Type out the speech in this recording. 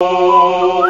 Oh,